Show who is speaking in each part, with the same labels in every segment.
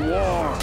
Speaker 1: war.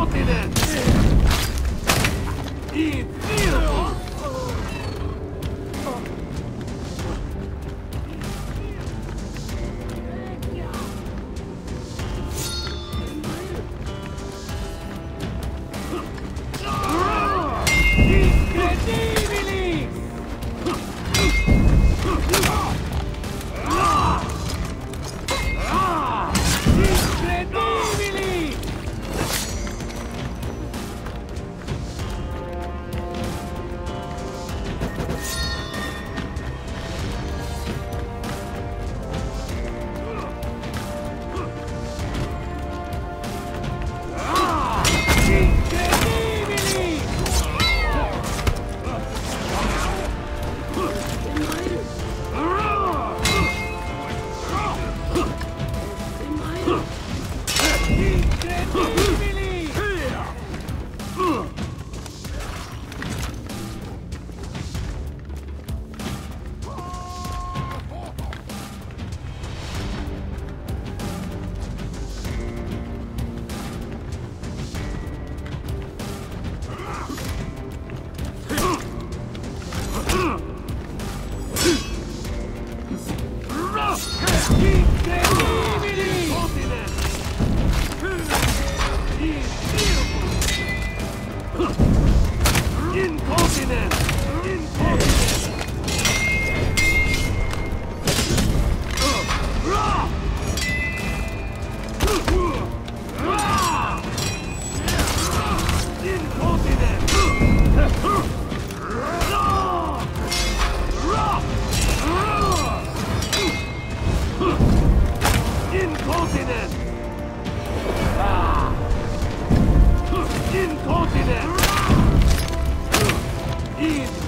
Speaker 1: sorted it! Eat! Huh. Continent! Ah! Incontinent! In